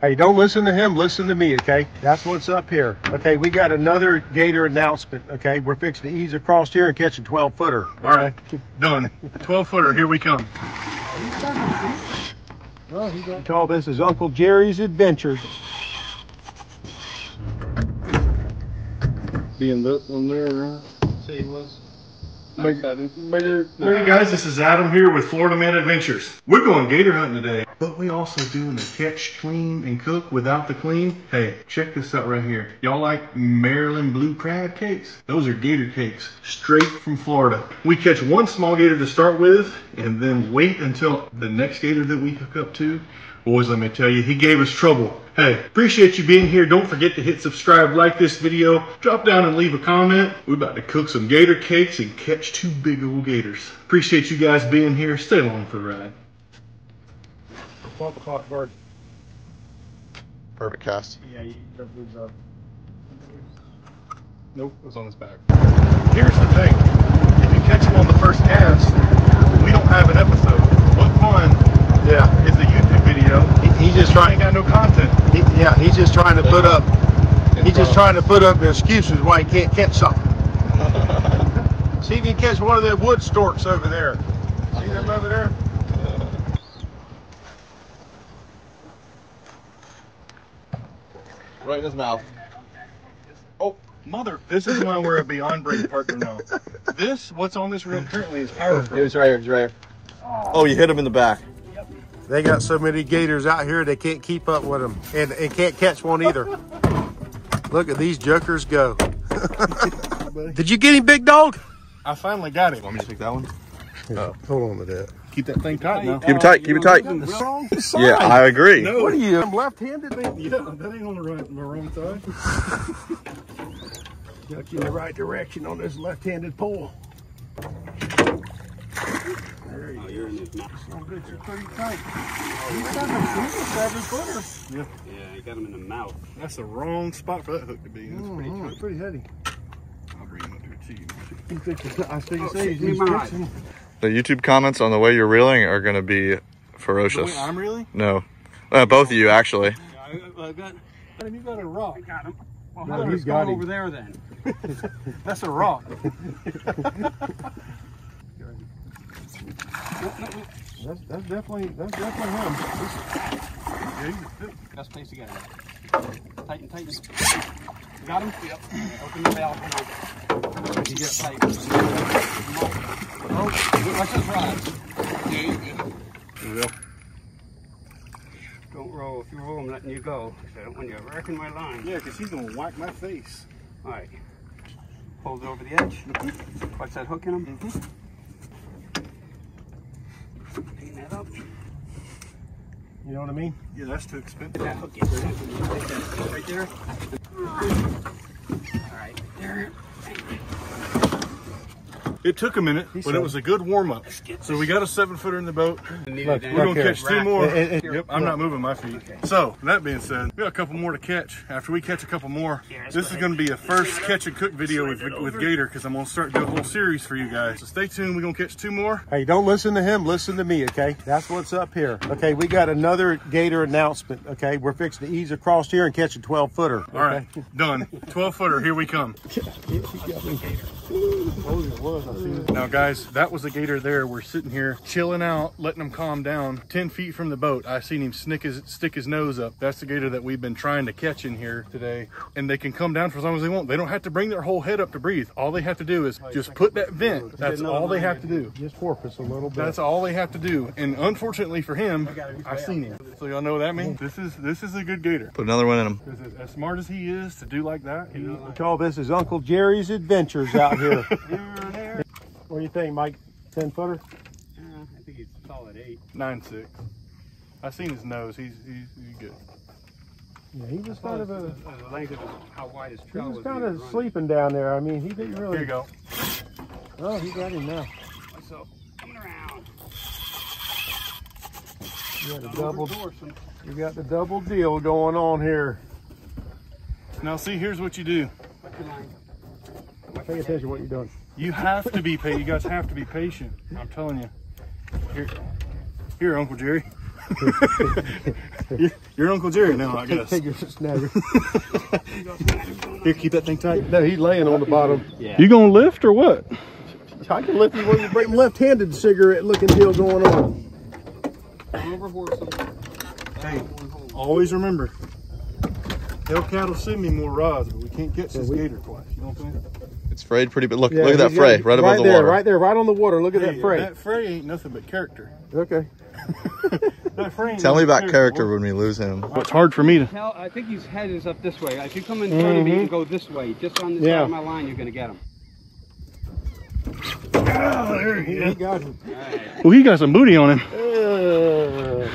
Hey, don't listen to him, listen to me, okay? That's what's up here. Okay, we got another gator announcement, okay? We're fixing to ease across here and catch a 12 footer. All right, done. 12 footer, here we come. Call this is Uncle Jerry's Adventures. Being that one there, See, was. Hey guys, this is Adam here with Florida Man Adventures. We're going gator hunting today, but we also doing the catch, clean, and cook without the clean. Hey, check this out right here. Y'all like Maryland blue crab cakes? Those are gator cakes, straight from Florida. We catch one small gator to start with, and then wait until the next gator that we hook up to. Boys, let me tell you, he gave us trouble. Hey, appreciate you being here. Don't forget to hit subscribe, like this video, drop down and leave a comment. We're about to cook some gator cakes and catch two big old gators. Appreciate you guys being here. Stay along for the ride. 12 o'clock bird. Perfect cast. Yeah, you uh, Nope, it was on his back. Here's the thing. If you catch him on the first cast, we don't have an episode. What fun Yeah, is the YouTube video? he, he's just I trying. ain't got no content. He, yeah, he's just trying to put up. He's just trying to put up excuses why he can't catch something. See if you can catch one of the wood storks over there. See them over there? Right in his mouth. Oh, mother, this is why we're a Beyond Break partner now. This, what's on this reel currently is powerful. He was right here. He's right here. Oh, you hit him in the back. They got so many gators out here they can't keep up with them and, and can't catch one either. Look at these jokers go. Did you get him, big dog? I finally got it. Want me to take that one? Oh. Hold on to that. Keep that thing tight now. Keep it tight. Keep it tight. The wrong side. Yeah, I agree. No. What are you? I'm left-handed. Yeah, that ain't on the right, the wrong side. Got you in the right direction on this left-handed pole. There you You're in this mouth. go. Bitch, you're pretty tight. You got a seven footer. Yeah, you got him in the mouth. That's the wrong spot for that hook to be. That's pretty Mm, tight. pretty heavy. I'll bring him up here to you. He's I was Oh, say, he's fixing. The YouTube comments on the way you're reeling are going to be The ferocious. way I'm really? No. Uh, both of you, actually. I, I got, you got a rock. I got him. Well, No, how about he's it's got going him. over there then? That's a rock. That's, that's definitely that's definitely him. Best place to get him. Tighten, tighten. You got him? Yep. Open the valve. You get tight. Oh, watch those rods. Yeah, you get it. Oh, don't roll. If you roll, I'm letting you go. I don't want you wrecking my line. Yeah, because he's going to whack my face. All right. Hold it over the edge. Mm-hmm. Watch that hook in him. Clean that up. You know what I mean? Yeah, that's too expensive. Get that hook in. Take that right there. All right. There. It took a minute, but it was a good warm up. So we got a seven footer in the boat. Look, We're Look gonna here. catch two more. It- it- Yep, I'm not moving my feet. So that being said, we got a couple more to catch. After we catch a couple more, this is gonna be a first catch and cook video with, with Gator because I'm gonna start doing a whole series for you guys. So stay tuned. We're gonna catch two more. Hey, don't listen to him, listen to me, okay? That's what's up here. Okay, we got another gator announcement, okay? We're fixing to ease across here and catch a 12 footer. All right, done. 12 footer. Here we come. Now, guys, that was a gator there. We're sitting here chilling out, letting him calm down. 10 feet from the boat, I seen him snick his, stick his nose up. That's the gator that we've been trying to catch in here today. And they can come down for as long as they want. They don't have to bring their whole head up to breathe. All they have to do is just put that vent. That's all they have to do. Just porpoise a little bit. That's all they have to do. And unfortunately for him, I've seen him. So y'all know what that means? This is this is a good gator. Put another one in him. Because as smart as he is to do like that, he, Call this is Uncle Jerry's Adventures out here. what do you think, Mike? 10 footer? Uh, I think he's solid eight. nine six. I seen his nose. He's he's, he's good. Yeah, he was kind of a. The length of his, how wide his He trail was was. kind of he sleeping down there. I mean, he didn't really. Here you go. Oh, he got him now. running. So, coming around. You got the Don't double. overforce. You got the double deal going on here. Now see, here's what you do. Watch your line. Pay attention to what you're doing. You have to be patient. You guys have to be patient. I'm telling you. Here, here, Uncle Jerry. you're, you're Uncle Jerry now, I guess. Take your snagger. Here, keep that thing tight. No, he's laying on the bottom. Yeah. You gonna lift or what? I can lift you one of the left-handed cigarette looking deal going on. Over horse him. Hey, always remember, Hellcat will send me more rods, but we can't catch this gator twice. You know what I'm saying? It's frayed pretty, but look, look at that fray right above the there, water. Right there, right on the water. Look at Hey, that fray. That fray ain't nothing but character. Okay. That fray ain't Tell me about character when we lose him. It's hard for me to. Hell, I think his head is up this way. If you come in front of me and go this way, just on the Yeah. side of my line, you're gonna get him. Oh, there he He is. got him. Well, he got some booty on him. Uh,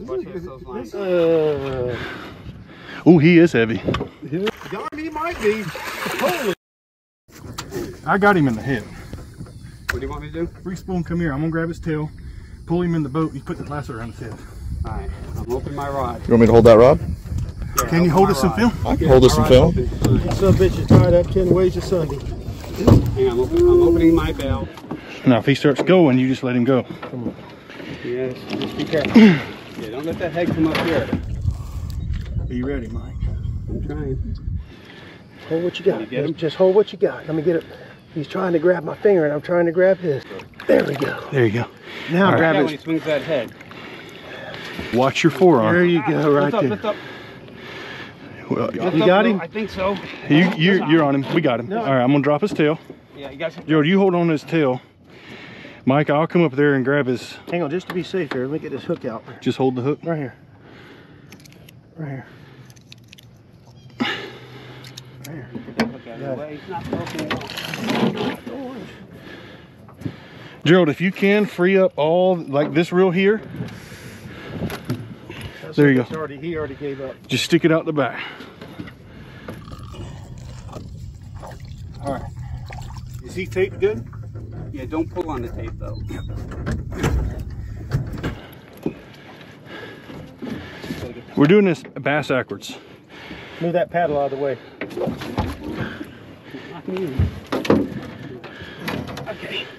Watch those- those lines. uh, Oh, he is heavy. God, he might be. Holy. I got him in the head. What do you want me to do? Free spoon, come here. I'm gonna grab his tail, pull him in the boat, and you put the lasso around his head. All right, I'm opening my rod. You want me to hold that rod? Yeah, Can you hold my us some film? I can hold us some My film. rod's open. That son of a bitch is tied up 10 ways to Sunday. Hang on, I'm opening, I'm opening my bell. Now, if he starts going, you just let him go. Yes, just be careful. yeah, don't let that head come up here. Are you ready, Mike? I'm trying. Hold what you got. You get him? Just hold what you got. Let me get it. He's trying to grab my finger and I'm trying to grab his. There we go. There you go. Now Yeah, grab when his. he swings that head. Watch your forearm. There you go, right lift up, there. lift up. Well, You up, got no, him? I think so. you, you, you're on him. We got him. All right, I'm gonna drop his tail. Yeah, you guys. Gerald, you hold on to his tail. Mike, I'll come up there and grab his. Hang on, just to be safe here. Let me get this hook out. Just hold the hook. Right here. Right here. Look at it. Way. It's not broken. Gerald, if you can free up all like this reel here, There you go. Already, he already gave up. just stick it out the back. All right. Is he taped good? Yeah, don't pull on the tape though. We're doing this bass backwards. Move that paddle out of the way. Okay,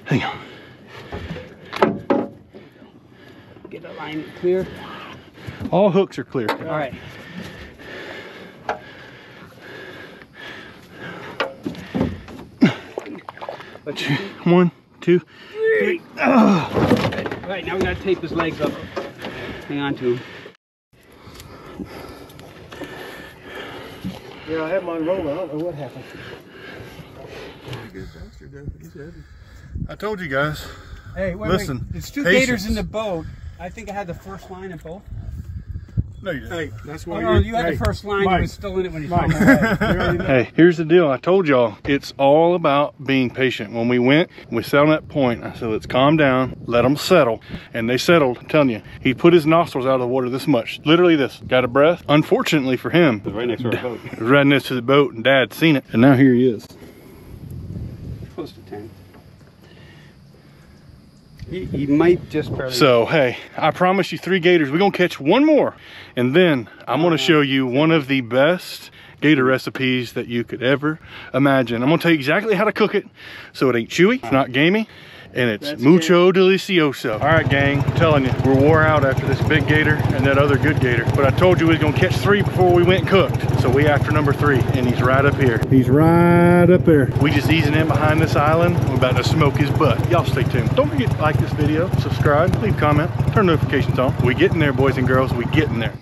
Hang on. get the line clear. All hooks are clear. All right. Let's One, two. All right, now we gotta tape his legs up. Hang on to him. Yeah, I have mine rolling. I don't know what happened. I told you guys. Hey, wait, Listen, It's two patience. gators in the boat. I think I had the first line in both. No, you didn't. Hey, that's Oh, why no, you're- you had hey, the first line. Mike. You was still in it when you Mike. threw him away. You already know. Hey, here's the deal. I told y'all it's all about being patient. When we went, we sat on that point. I said, let's calm down, let them settle. And they settled. I'm telling you, he put his nostrils out of the water this much. Literally this. Got a breath. Unfortunately for him, right next to our boat. it right next to the boat and dad seen it. And now here he is. Close to 10. He, he might just barely. So, hey, I promise you three gators. We're going to catch one more. And then I'm going to show you one of the best gator recipes that you could ever imagine. I'm going to tell you exactly how to cook it so it ain't chewy, it's not gamey, and it's That's mucho delicioso. All right, gang, I'm telling you, we're wore out after this big gator and that other good gator. But I told you we was going to catch three before we went cooked. So we after number three, and he's right up here. He's right up there. We just easing in behind this island. We're about to smoke his butt. Y'all stay tuned. Don't forget to like this video, subscribe, leave a comment, turn notifications on. We getting there, boys and girls. We getting there.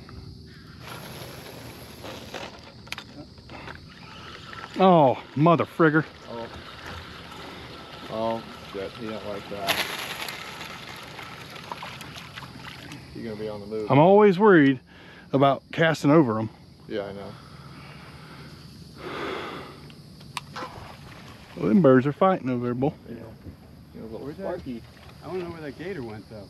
Oh, mother frigger. Oh. Oh, shit. He don't like that. You're going to be on the move. I'm always worried about casting over them. yeah, I know. Well, them birds are fighting over there, boy. Yeah. You know, little Where's that? Sparky. I want to know where that gator went though.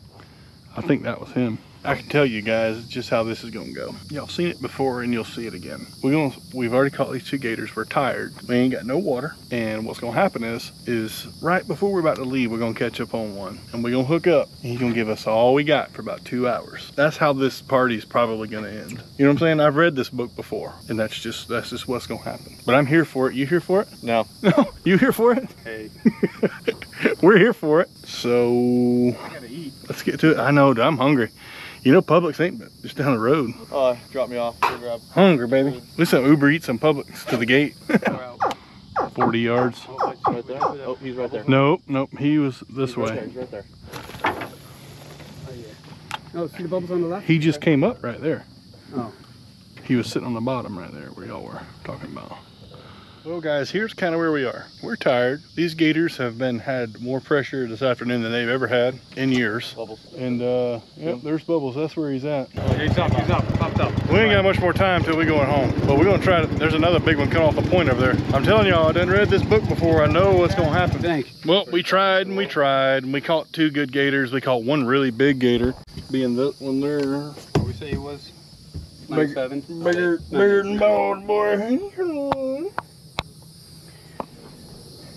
I think that was him. I can tell you guys just how this is gonna go. Y'all seen it before and you'll see it again. We're gonna we've already caught these two gators. We're tired. We ain't got no water. And what's gonna happen is is right before we're about to leave, we're gonna catch up on one. And we're gonna hook up. And he's gonna give us all we got for about two hours. That's how this party's probably gonna end. You know what I'm saying? I've read this book before. And that's just that's just what's gonna happen. But I'm here for it. You here for it? No. No, you here for it? Hey, We're here for it. So I gotta eat. let's get to it. I know, I'm hungry. You know, Publix ain't but just down the road. Oh, drop me off. Go grab. Hungry, baby. We sent Uber Eats and Publix to the gate. 40 yards. Oh, right there. Oh, he's right there. Nope, nope. He was this He's right there. way. He's right there. Oh, see the bubbles on the left? He just came up right there. Oh. He was sitting on the bottom right there where y'all were talking about. Well guys, here's kind of where we are. We're tired. These gators have been had more pressure this afternoon than they've ever had in years. Bubbles. And uh, yep, there's Bubbles. That's where he's at. Oh, he's up, he's up, popped up. We ain't got much more time till we going home. But we're gonna try to, there's another big one coming off the point over there. I'm telling y'all, I done read this book before. I know what's gonna happen. Thank. Well, we tried and we tried and we caught two good gators. We caught one really big gator, being that one there. What we say he was? Big- 97. Bigger, bigger than bald boy.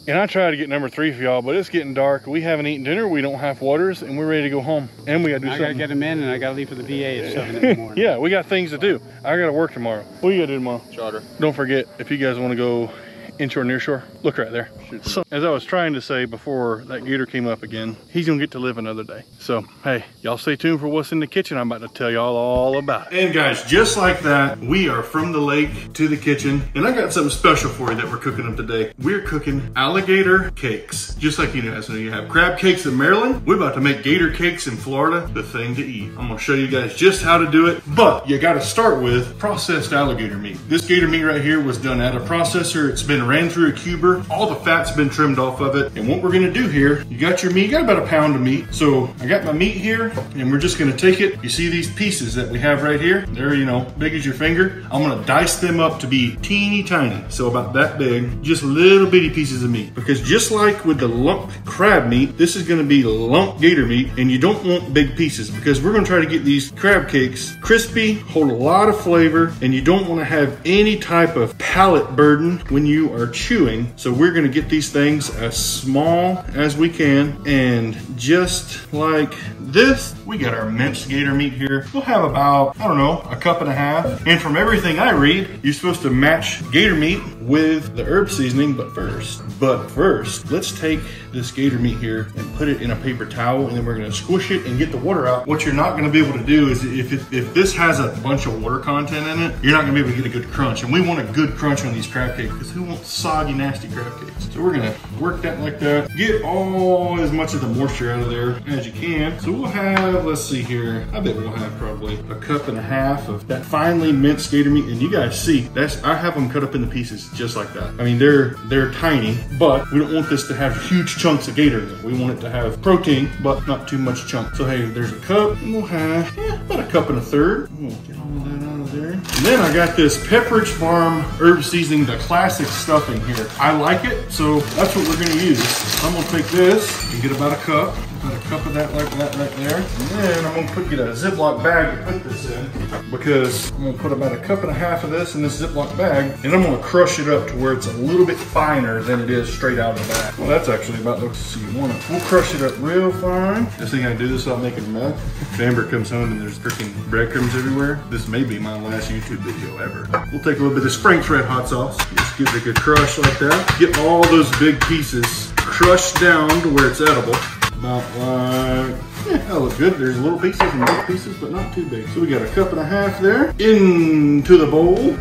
And I tried to get number three for y'all, but it's getting dark. We haven't eaten dinner. We don't have waters, and we're ready to go home. And we gotta do something. I gotta get him in and I gotta leave for the VA at 7 in the morning. yeah, we got things to do. I gotta work tomorrow. What you gotta do tomorrow? Charter. Don't forget, if you guys want to go inshore, nearshore, look right there. So, as I was trying to say before that gator came up again, he's gonna get to live another day. So, hey, y'all stay tuned for what's in the kitchen. I'm about to tell y'all all about it. And guys, just like that, we are from the lake to the kitchen, and I got something special for you that we're cooking up today. We're cooking alligator cakes. Just like you guys know, you have crab cakes in Maryland. We're about to make gator cakes in Florida, the thing to eat. I'm gonna show you guys just how to do it, but you gotta start with processed alligator meat. This gator meat right here was done at a processor. It's been ran through a cuber. All the fat's been trimmed off of it. And what we're gonna do here, you got your meat, you got about a pound of meat. So I got my meat here, and we're just gonna take it. You see these pieces that we have right here? They're, you know, big as your finger. I'm gonna dice them up to be teeny tiny. So about that big, just little bitty pieces of meat. Because just like with the lump crab meat, this is gonna be lump gator meat, and you don't want big pieces because we're gonna try to get these crab cakes crispy, hold a lot of flavor, and you don't wanna have any type of palate burden when you are chewing. So we're gonna get these things as small as we can, and just like this, we got our minced gator meat here. We'll have about, I don't know, a cup and a half. And from everything I read, you're supposed to match gator meat with the herb seasoning, but first, but first, let's take this gator meat here and put it in a paper towel, and then we're gonna squish it and get the water out. What you're not gonna be able to do is if, if this has a bunch of water content in it, you're not gonna be able to get a good crunch. And we want a good crunch on these crab cakes because who wants soggy, nasty crab cakes? So we're gonna work that like that. Get all as much of the moisture out of there as you can. So we'll have, let's see here, I bet we'll have probably a cup and a half of that finely minced gator meat. And you guys see, that's I have them cut up into pieces just like that. I mean, they're they're tiny, but we don't want this to have huge chunks of gator in it. We want it to have protein, but not too much chunk. So hey, there's a cup, and we'll have yeah, about a cup and a third. We'll get all that out of there. And then I got this Pepperidge Farm herb seasoning, the classic stuffing here. I like it, so that's what we're gonna use. I'm gonna take this and get about a cup. About a cup of that like that right there. And then I'm gonna put get a Ziploc bag to put this in because I'm gonna put about a cup and a half of this in this Ziploc bag and I'm gonna crush it up to where it's a little bit finer than it is straight out of the bag. Well, that's actually about the so you want it. We'll crush it up real fine. This thing I do this without making a mess. If Amber comes home and there's freaking breadcrumbs everywhere, this may be my last YouTube video ever. We'll take a little bit of Frank's Red Hot Sauce. Just give it a good crush like that. Get all those big pieces crushed down to where it's edible. About like, yeah, that looks good. There's little pieces and big pieces, but not too big. So we got a cup and a half there. Into the bowl.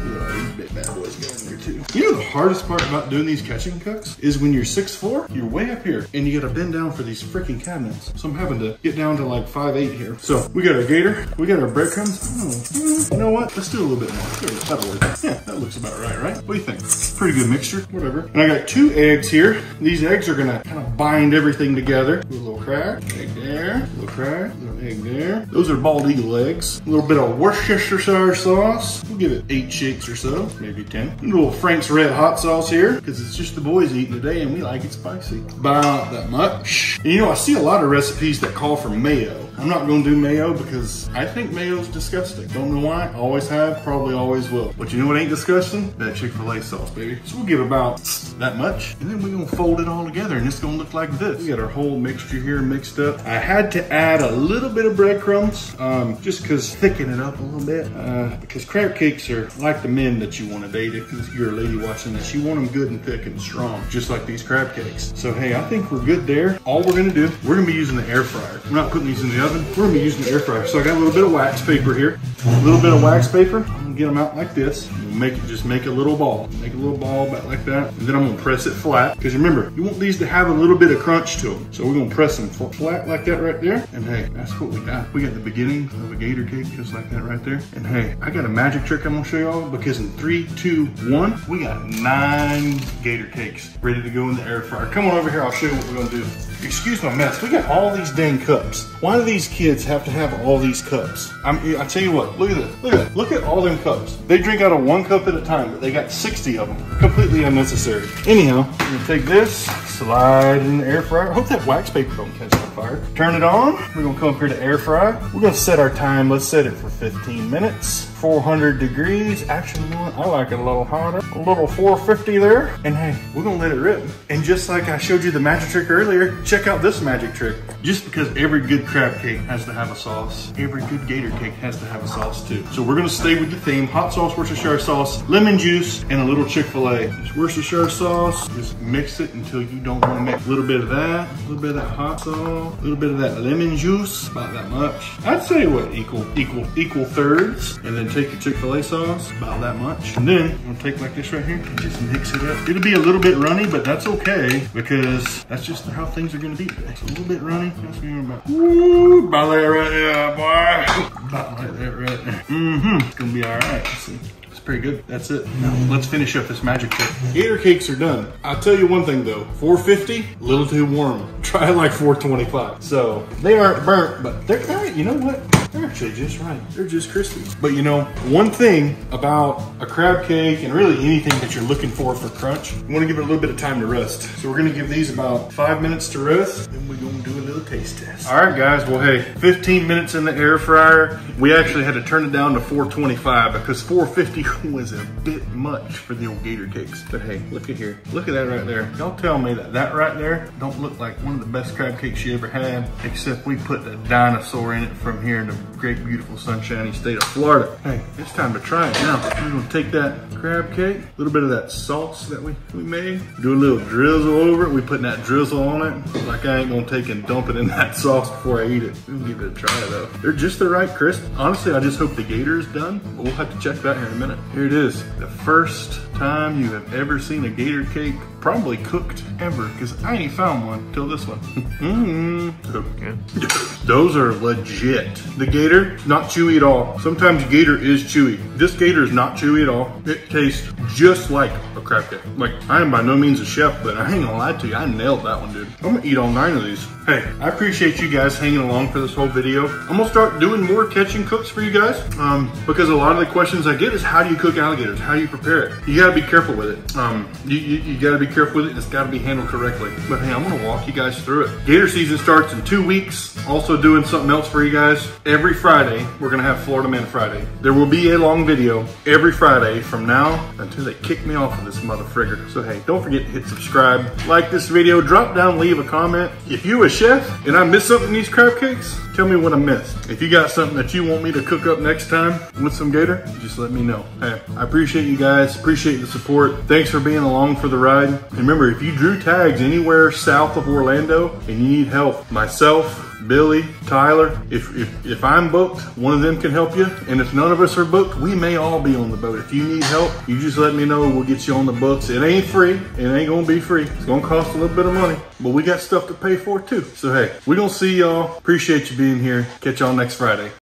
You know the hardest part about doing these catching cooks is when you're 6'4", you're way up here, and you gotta bend down for these freaking cabinets. So I'm having to get down to like 5'8", here. So we got our gator, we got our breadcrumbs. Oh, you know what? Let's do a little bit more. That'll work. Yeah, that looks about right, right? What do you think? Pretty good mixture, whatever. And I got two eggs here. These eggs are gonna kind of bind everything together. A little crack, egg there, little crack, little egg there. Those are bald eagle eggs. A little bit of Worcestershire sauce. We'll give it eight shakes or so, maybe 10. A little Frank's Red Hot Sauce here, because it's just the boys eating today and we like it spicy. About that much. And you know, I see a lot of recipes that call for mayo. I'm not gonna do mayo because I think mayo's disgusting. Don't know why, always have, probably always will. But you know what ain't disgusting? That Chick-fil-A sauce, baby. So we'll give about that much, and then we're gonna fold it all together, and it's gonna look like this. We got our whole mixture here mixed up. I had to add a little bit of breadcrumbs, um, just cause thicken it up a little bit. Uh, because crab cakes are like the men that you wanna date if you're a lady watching this. You want them good and thick and strong, just like these crab cakes. So hey, I think we're good there. All we're gonna do, we're gonna be using the air fryer. We're not putting these in the oven. We're gonna be using the air fryer. So I got a little bit of wax paper here, a little bit of wax paper. I'm gonna get them out like this. Make it, just make a little ball. Make a little ball about like that. And then I'm gonna press it flat. Because remember, you want these to have a little bit of crunch to them. So we're gonna press them flat like that right there. And hey, that's what we got. We got the beginning of a gator cake just like that right there. And hey, I got a magic trick I'm gonna show y'all because in three, two, one, we got nine gator cakes ready to go in the air fryer. Come on over here, I'll show you what we're gonna do. Excuse my mess, we got all these dang cups. Why do these kids have to have all these cups? I'm, I tell you what, look at this, look at that. Look at all them cups. They drink out of one cup at a time, but they got 60 of them. Completely unnecessary. Anyhow, we're gonna take this, slide in the air fryer. Hope that wax paper don't catch on fire. Turn it on. We're gonna come up here to air fry. We're gonna set our time. Let's set it for 15 minutes. 400 degrees. Actually? I like it a little hotter. A little 450 there. And hey, we're gonna let it rip. And just like I showed you the magic trick earlier, check out this magic trick. Just because every good crab cake has to have a sauce, every good gator cake has to have a sauce too. So we're gonna stay with the theme, hot sauce, Worcestershire sauce, lemon juice, and a little Chick-fil-A. Just Worcestershire sauce, just mix it until you don't wanna mix. A little bit of that, a little bit of that hot sauce, a little bit of that lemon juice, about that much. I'd say what, equal, equal, equal thirds. And then take your Chick-fil-A sauce, about that much. And then I'm gonna take like this right here, and just mix it up. It'll be a little bit runny, but that's okay because that's just how things are gonna be today. A little bit runny, that's me about, woo, about that right there, boy. About like that right there. Mm-hmm, it's gonna be all right, Let's see. It's pretty good. That's it. Now, let's finish up this magic trick. Gator cakes are done. I'll tell you one thing though, 450, a little too warm. Try like 425. So they aren't burnt, but they're kind of, you know what? They're actually just right. They're just crispy. But you know, one thing about a crab cake and really anything that you're looking for for crunch, you want to give it a little bit of time to rest. So we're gonna give these about five minutes to rest, then we're gonna do a little taste test. All right, guys. Well, hey, 15 minutes in the air fryer. We actually had to turn it down to 425 because 450 was a bit much for the old gator cakes. But hey, look at here. Look at that right there. Y'all tell me that that right there don't look like one of the best crab cakes you ever had, except we put the dinosaur in it from here the great, beautiful, sunshiny state of Florida. Hey, it's time to try it now. We're gonna take that crab cake, a little bit of that sauce that we, we made, do a little drizzle over it. We putting that drizzle on it. Like I ain't gonna take and dump it in that sauce before I eat it. We'll give it a try though. They're just the right crisp. Honestly, I just hope the gator is done. We'll have to check that here in a minute. Here it is. The first time you have ever seen a gator cake probably cooked ever because I ain't found one till this one. mm. Those are legit. The gator, not chewy at all. Sometimes gator is chewy. This gator is not chewy at all. It tastes just like a crab cake. Like, I am by no means a chef, but I ain't gonna lie to you, I nailed that one, dude. I'm gonna eat all nine of these. Hey, I appreciate you guys hanging along for this whole video. I'm gonna start doing more catching cooks for you guys um, because a lot of the questions I get is how do you cook alligators? How do you prepare it? You gotta be careful with it. Um, you, you, you gotta be careful with it and it's gotta be handled correctly. But hey, I'm gonna walk you guys through it. Gator season starts in two weeks. Also doing something else for you guys. Every Friday, we're gonna have Florida Man Friday. There will be a long video every Friday from now until they kick me off of this mother frigger. So hey, don't forget to hit subscribe, like this video, drop down, leave a comment. If you a chef and I missed something in these crab cakes, tell me what I missed. If you got something that you want me to cook up next time with some gator, just let me know. Hey, I appreciate you guys, appreciate the support. Thanks for being along for the ride. And remember, if you drew tags anywhere south of Orlando and you need help, myself, Billy, Tyler, if, if, if I'm booked, one of them can help you. And if none of us are booked, we may all be on the boat. If you need help, you just let me know. We'll get you on the books. It ain't free. It ain't gonna be free. It's gonna cost a little bit of money, but we got stuff to pay for too. So hey, we gonna see y'all. Appreciate you being here. Catch y'all next Friday.